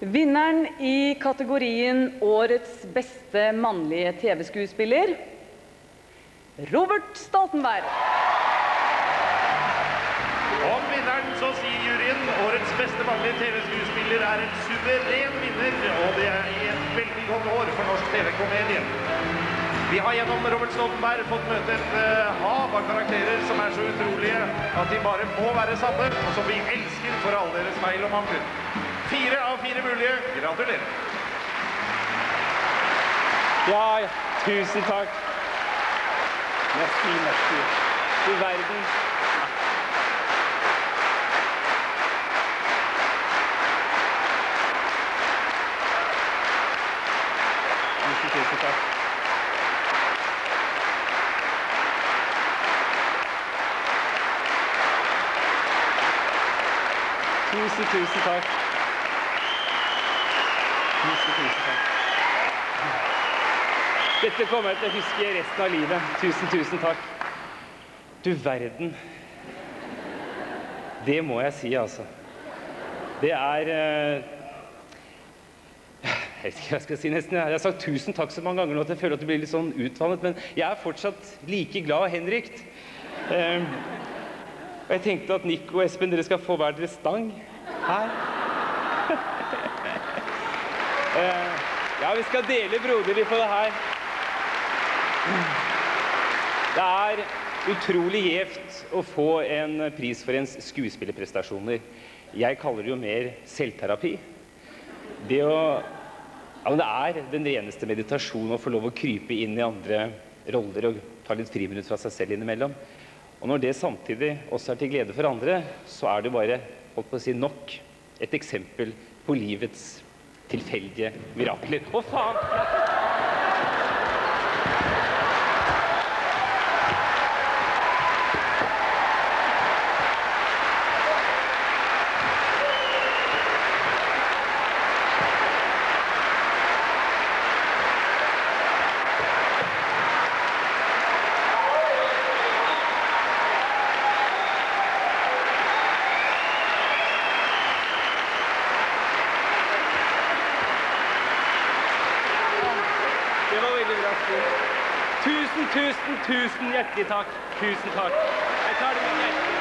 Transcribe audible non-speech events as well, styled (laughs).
Vinneren i kategorien Årets beste mannlige TV-skuespiller Robert Stoltenberg. Om vinneren så sier juryen årets beste mannlige TV-skuespiller er en suveren vinner, og det er i et veldig godt år for norsk TV-komedie. Vi har gjennom Robert Stoltenberg fått møte et uh, hav av karakterer som er så utrolige at de bare må være sanne, og som vi elsker for alle deres feil og mangler. Fire av fire mulige. Gratulerer. Ja, tusen takk. Merci, merci. Du verden. Tusen, takk. Tusen, tusen takk. Tusen, tusen takk. Dette kommer jeg til å huske resten av livet. Tusen, tusen takk. Du verden. Det må jeg si, altså. Det er eh, Jeg vet ikke hva jeg skal si nesten. Jeg har sagt tusen takk så mange ganger nå at jeg føler at det blir litt sånn utvannet, men jeg er fortsatt like glad og henrykt. Eh, og jeg tenkte at Nick og Espen, dere skal få hver deres stang her. (laughs) Ja, vi skal dele broderlig på det her. Det er utrolig gjevt å få en pris for ens skuespillerprestasjoner. Jeg kaller det jo mer selvterapi. Det å Ja, men det er den reneste meditasjon å få lov å krype inn i andre roller og ta litt friminutt fra seg selv innimellom. Og når det samtidig også er til glede for andre, så er det bare holdt på å si nok et eksempel på livets tilfeldige mirakler. Å, faen! Det var veldig bra. Tusen, tusen, tusen hjertelig takk. Tusen takk. Jeg tar det med hjertet.